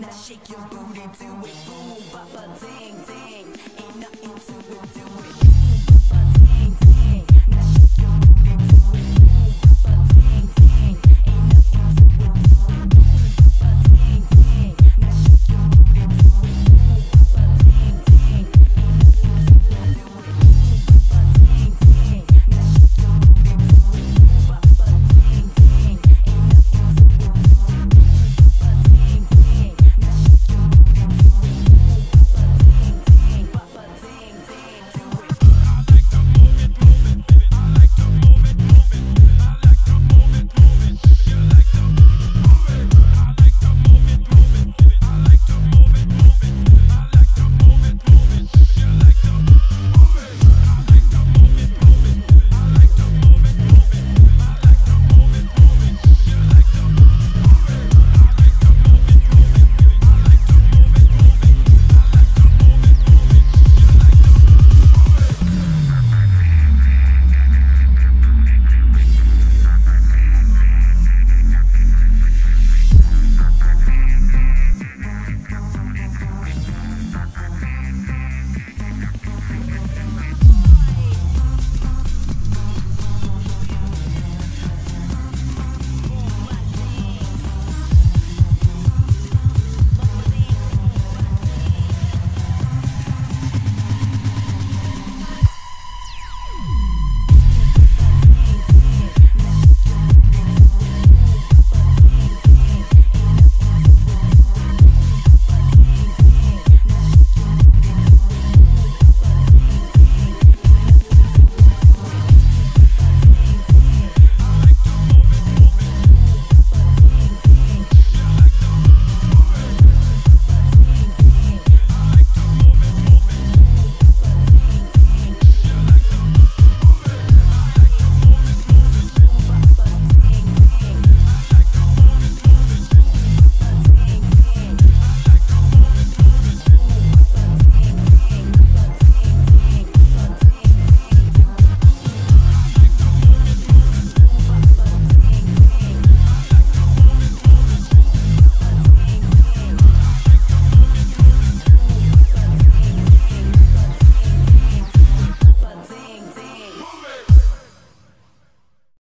Now shake your booty, do it, boom, ba ba ding, ding.